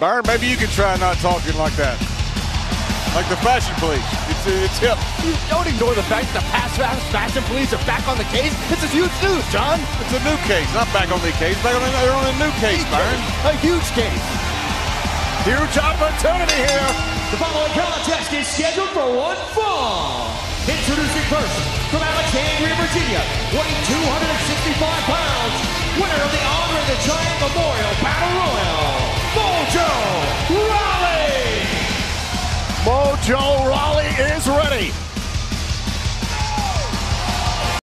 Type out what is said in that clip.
Byron, maybe you can try not talking like that. Like the fashion police. It's, it's hip. You don't ignore the fact that the past fashion police are back on the case. This is huge news, John. It's a new case, not back on the case. Back on the, they're on a new case, Byron. A huge case. Huge opportunity here. The following contest is scheduled for one fall. Introducing first, from Alexandria, Virginia, weighing 265 pounds, winner of the Andre the Giant Memorial Joe.